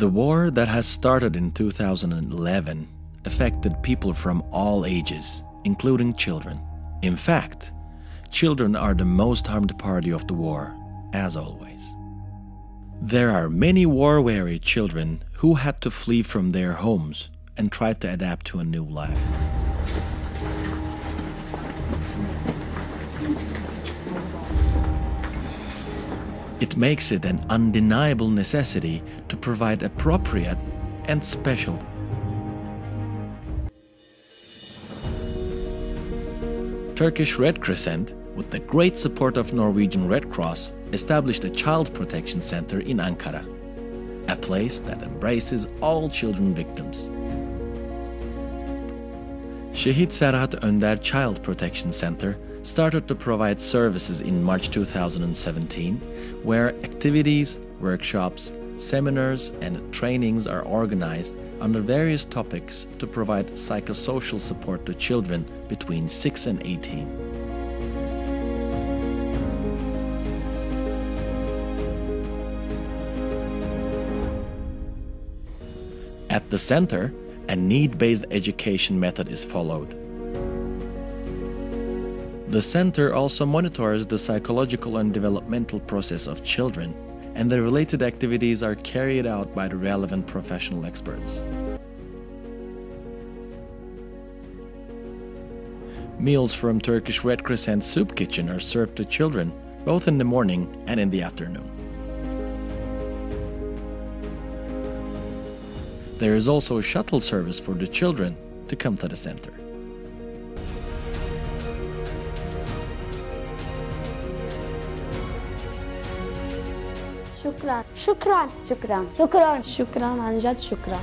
The war that has started in 2011 affected people from all ages, including children. In fact, children are the most harmed party of the war, as always. There are many war weary children who had to flee from their homes and try to adapt to a new life. It makes it an undeniable necessity to provide appropriate and special Turkish Red Crescent, with the great support of Norwegian Red Cross, established a child protection center in Ankara, a place that embraces all children victims. Şehit Serhat Önder Child Protection Center started to provide services in March 2017, where activities, workshops, seminars, and trainings are organized under various topics to provide psychosocial support to children between 6 and 18. At the center, a need based education method is followed. The center also monitors the psychological and developmental process of children and the related activities are carried out by the relevant professional experts. Meals from Turkish Red Crescent Soup Kitchen are served to children both in the morning and in the afternoon. There is also a shuttle service for the children to come to the center. شكرا شكرا شكرا شكرا شكرا عن جد شكرا